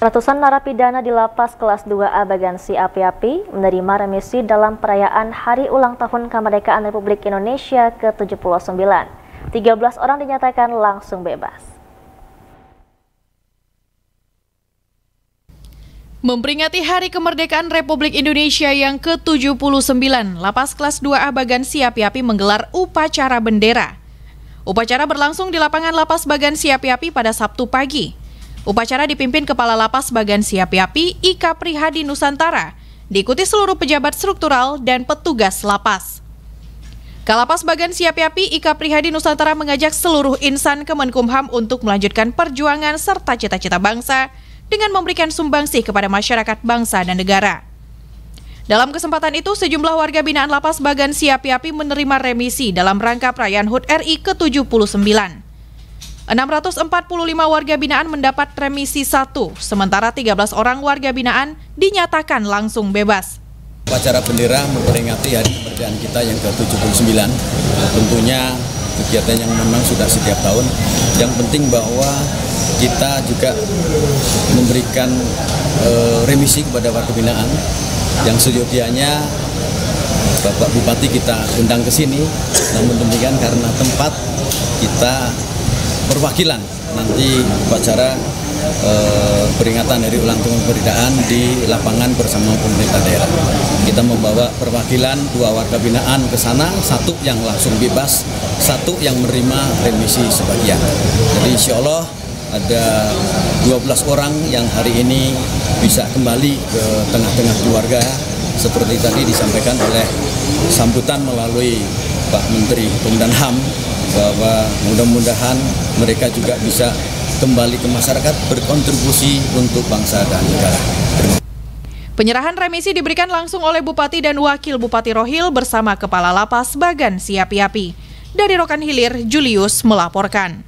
Ratusan narapidana di lapas kelas 2A Bagansi Api-Api menerima remisi dalam perayaan Hari Ulang Tahun Kemerdekaan Republik Indonesia ke-79. 13 orang dinyatakan langsung bebas. Memperingati Hari Kemerdekaan Republik Indonesia yang ke-79, Lapas Kelas 2A Bagansi Api-Api menggelar upacara bendera. Upacara berlangsung di lapangan Lapas Bagansi Api-Api pada Sabtu pagi. Upacara dipimpin Kepala Lapas Bagan Siapi-Api Ika Prihadi Nusantara, diikuti seluruh pejabat struktural dan petugas lapas. Kalapas Bagan Siapi-Api Ika Prihadi Nusantara mengajak seluruh insan Kemenkumham untuk melanjutkan perjuangan serta cita-cita bangsa dengan memberikan sumbangsih kepada masyarakat bangsa dan negara. Dalam kesempatan itu, sejumlah warga binaan lapas Bagan Siapi-Api menerima remisi dalam rangka perayaan HUT RI ke-79. 645 warga binaan mendapat remisi satu, sementara 13 orang warga binaan dinyatakan langsung bebas. Upacara bendera memperingati hari kemerdekaan kita yang ke-79. Tentunya kegiatan yang memang sudah setiap tahun. Yang penting bahwa kita juga memberikan e, remisi kepada warga binaan yang sejatinya Bapak Bupati kita undang ke sini. Namun demikian karena tempat kita perwakilan nanti upacara eh, peringatan dari ulang tahun kemerdekaan di lapangan bersama pemerintah daerah. Kita membawa perwakilan dua warga binaan ke sana, satu yang langsung bebas, satu yang menerima remisi sebagian. Jadi insya Allah ada 12 orang yang hari ini bisa kembali ke tengah-tengah keluarga seperti tadi disampaikan oleh sambutan melalui Pak Menteri Hukum dan HAM bahwa mudah-mudahan mereka juga bisa kembali ke masyarakat berkontribusi untuk bangsa dan negara. Penyerahan remisi diberikan langsung oleh Bupati dan Wakil Bupati Rohil bersama Kepala Lapas Bagan Siapi-Api. Dari Rokan Hilir, Julius melaporkan.